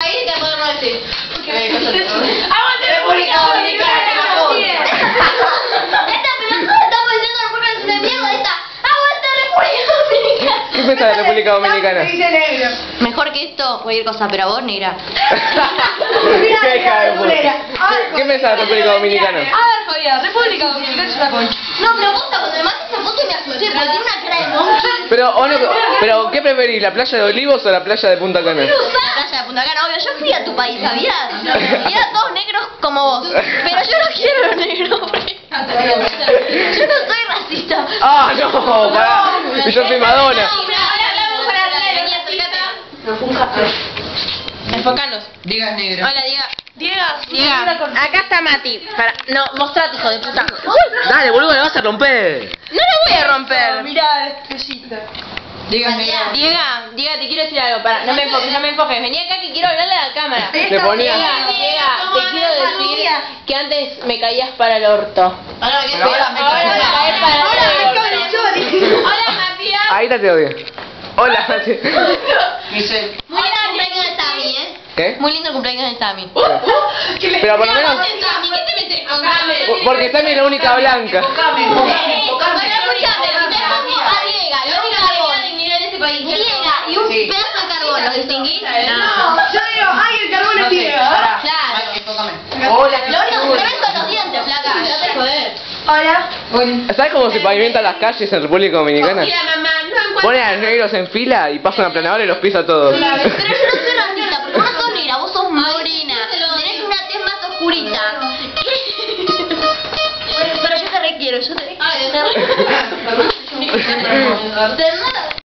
Ahí te podemos decir. ¡Aguante República Dominicana! ¿Qué de República Dominicana? Mejor que esto, cualquier cosa, pero a vos, negra. ¿Qué hija de puta? ¿Qué- ¿Qué pensás de República Dominicana? A ver, jodida, República Dominicana es una concha. No, pero vos cuando me mandaste esa foto me asusté, porque tiene una cara de. Pero, o no, pero, ¿qué preferís? ¿La playa de Olivos o la playa de Punta Cana? La playa de Punta Cana, obvio, yo fui a tu país, ¿sabías? Y eran todos negros como vos. Pero yo no quiero los negros. porque- Yo no soy racista. ¡Ah, no! Pará. Y yo soy Madonna. Enfocanos. Digas negro. Hola, diga. Diego, Diga, acá está Mati. Para, no, mostrate, hijo de puta. Dale, boludo, le vas a romper. No lo voy a romper. Mirá, estrellita. Negro. Diega, Diega, te quiero decir algo. Para, no me enfoques, no me enfoques. Vení acá que quiero hablarle a la cámara. Le ponía. Diega, Diega, te quiero decir que antes me caías para el orto. Ahora me caes para el. Hola, Matías. Ahí te odio. Hola. Michelle. Muy lindo cumpleaños de Sammy, ¿eh? ¿Qué? Muy lindo el cumpleaños de Sammy. Pero por lo menos, ¿qué te metes con porque Sammy es la única blanca. Enfocame, Eh, enfocame, Bueno, enfocame. escuchame, lo que pongo a Diega, lo único carbón. Diega y un Sí. pedazo de carbón, ¿lo distinguís? No, yo digo, ay, el carbón No es pará. Claro. Hola. Lo único que son los dientes, flaca. No te joder. Hola. ¿Sabes cómo se pavimentan las calles en República Dominicana? mamá, no Ponen a los negros en fila y pasan a planador y los pisa a todos. Pero yo no soy racista, porque vos no sos negra, vos sos morena. Tenés una tez más oscurita. Pero yo te requiero, yo te... Ay, te re... Te re-